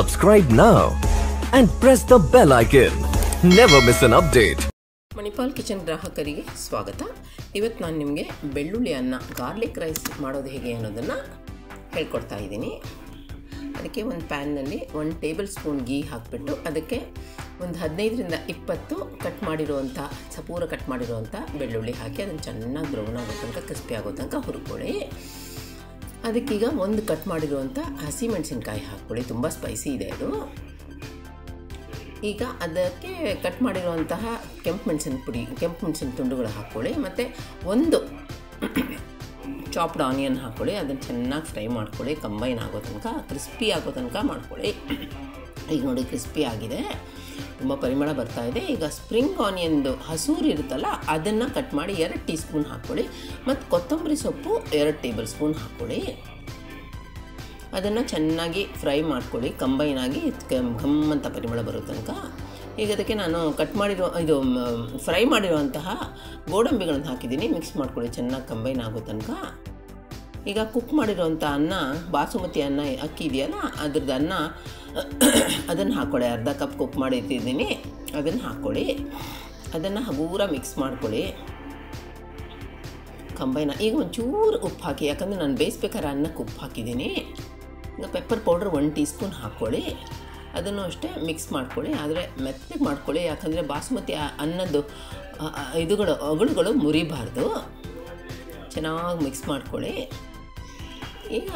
Subscribe now and press the bell icon. Never miss an update. Manipal kitchen ಗ್ರಾಹಕರಿಗೆ ಸ್ವಾಗತ ಇವತ್ತು ನಾನು ನಿಮಗೆ ಬೆಳ್ಳುಳ್ಳಿಯನ್ನು ಗಾರ್ಲಿಕ್ ರೈಸ್ ಮಾಡೋದು ಹೇಗೆ ಅನ್ನೋದನ್ನು ಹೇಳ್ಕೊಡ್ತಾ ಇದ್ದೀನಿ ಅದಕ್ಕೆ ಒಂದು ಪ್ಯಾನ್ನಲ್ಲಿ ಒಂದು ಟೇಬಲ್ ಸ್ಪೂನ್ ಗೀ ಹಾಕಿಬಿಟ್ಟು ಅದಕ್ಕೆ ಒಂದು ಹದಿನೈದರಿಂದ ಇಪ್ಪತ್ತು ಕಟ್ ಮಾಡಿರುವಂಥ ಸಪೂರ ಕಟ್ ಮಾಡಿರುವಂಥ ಬೆಳ್ಳುಳ್ಳಿ ಹಾಕಿ ಅದನ್ನು ಚೆನ್ನಾಗಿ ಬ್ರೌನ್ ಆಗೋ ತನಕ ಕ್ರಿಸ್ಪಿ ಆಗೋ ತನಕ ಹುರ್ಕೊಳ್ಳಿ ಅದಕ್ಕೀಗ ಒಂದು ಕಟ್ ಮಾಡಿರುವಂಥ ಹಸಿಮೆಣಸಿನ್ಕಾಯಿ ಹಾಕ್ಕೊಳ್ಳಿ. ತುಂಬ ಸ್ಪೈಸಿ ಇದೆ ಅದು. ಈಗ ಅದಕ್ಕೆ ಕಟ್ ಮಾಡಿರುವಂತಹ ಕೆಂಪು ಮೆಣಸಿನ ಪುಡಿ, ಕೆಂಪು ಮೆಣಸಿನ ತುಂಡುಗಳು ಹಾಕ್ಕೊಳ್ಳಿ. ಮತ್ತು ಒಂದು ಚಾಪ್ಡ್ ಆನಿಯನ್ ಹಾಕ್ಕೊಳ್ಳಿ. ಅದನ್ನು ಚೆನ್ನಾಗಿ ಫ್ರೈ ಮಾಡ್ಕೊಳ್ಳಿ. ಕಂಬೈನ್ ಆಗೋ ತನಕ ಕ್ರಿಸ್ಪಿ ಆಗೋ ತನಕ ಮಾಡ್ಕೊಳ್ಳಿ. ಈಗ ನೋಡಿ ಕ್ರಿಸ್ಪಿ ಆಗಿದೆ. ತುಂಬ ಪರಿಮಳ ಬರ್ತಾ ಇದೆ. ಈಗ ಸ್ಪ್ರಿಂಗ್ ಆನಿಯನ್ದು ಹಸೂರು ಇರುತ್ತಲ್ಲ, ಅದನ್ನು ಕಟ್ ಮಾಡಿ ಎರಡು ಟೀ ಸ್ಪೂನ್ ಹಾಕ್ಕೊಳ್ಳಿ. ಮತ್ತು ಕೊತ್ತಂಬರಿ ಸೊಪ್ಪು ಎರಡು ಟೇಬಲ್ ಸ್ಪೂನ್ ಹಾಕ್ಕೊಳ್ಳಿ. ಅದನ್ನು ಚೆನ್ನಾಗಿ ಫ್ರೈ ಮಾಡ್ಕೊಳ್ಳಿ. ಕಂಬೈನ್ ಆಗಿ ಘಮ್ ಅಂತ ಪರಿಮಳ ಬರೋ ತನಕ. ಈಗ ಅದಕ್ಕೆ ನಾನು ಕಟ್ ಮಾಡಿರೋ, ಇದು ಫ್ರೈ ಮಾಡಿರುವಂತಹ ಗೋಡಂಬಿಗಳನ್ನು ಹಾಕಿದ್ದೀನಿ. ಮಿಕ್ಸ್ ಮಾಡ್ಕೊಳ್ಳಿ. ಚೆನ್ನಾಗಿ ಕಂಬೈನ್ ಆಗೋ ತನಕ. ಈಗ ಕುಕ್ ಮಾಡಿರೋವಂಥ ಅನ್ನ, ಬಾಸುಮತಿ ಅನ್ನ, ಅಕ್ಕಿ ಇದೆಯಲ್ಲ, ಅದ್ರದ್ದು ಅನ್ನ, ಅದನ್ನು ಹಾಕ್ಕೊಳ್ಳಿ ಅರ್ಧ ಕಪ್ ಕುಕ್ ಮಾಡಿ ಇಟ್ಟಿದ್ದೀನಿ ಅದನ್ನು ಹಾಕ್ಕೊಳ್ಳಿ ಅದನ್ನು ಹಗೂರ ಮಿಕ್ಸ್ ಮಾಡ್ಕೊಳ್ಳಿ. ಕಂಬೈನ, ಈಗ ಒಂಚೂರು ಉಪ್ಪು ಹಾಕಿ, ಯಾಕಂದರೆ ನಾನು ಬೇಯಿಸ್ಬೇಕಾದ್ರೆ ಅನ್ನಕ್ಕೆ ಉಪ್ಪು ಹಾಕಿದ್ದೀನಿ. ಈಗ pepper powder one teaspoon ಹಾಕ್ಕೊಳ್ಳಿ ಅದನ್ನು ಅಷ್ಟೇ ಮಿಕ್ಸ್ ಮಾಡ್ಕೊಳ್ಳಿ. ಆದರೆ ಮೆತ್ತಗೆ ಮಾಡ್ಕೊಳ್ಳಿ, ಯಾಕಂದರೆ ಬಾಸುಮತಿ ಅನ್ನದ್ದು ಇದುಗಳು ಅಗಳುಗಳು ಮುರಿಬಾರ್ದು. ಚೆನ್ನಾಗಿ ಮಿಕ್ಸ್ ಮಾಡ್ಕೊಳ್ಳಿ. ಈಗ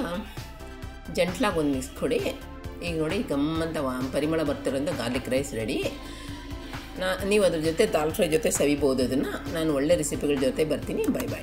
ಜಂಟ್ಲಾಗಿ ಒಂದು ಮಿಕ್ಸ್ ಕೊಡಿ. ಈಗ ನೋಡಿ ಗಮ್ಮಂತ ಪರಿಮಳ ಬರ್ತಿರೋದ್ರಿಂದ ಗಾರ್ಲಿಕ್ ರೈಸ್ ರೆಡಿ ನಾ ನೀವು ಅದ್ರ ಜೊತೆ ದಾಲ್ ಫ್ರೈ ಜೊತೆ ಸವಿಬೋದು ಅದನ್ನು. ನಾನು ಒಳ್ಳೆ ರೆಸಿಪಿಗಳ ಜೊತೆ ಬರ್ತೀನಿ. Bye bye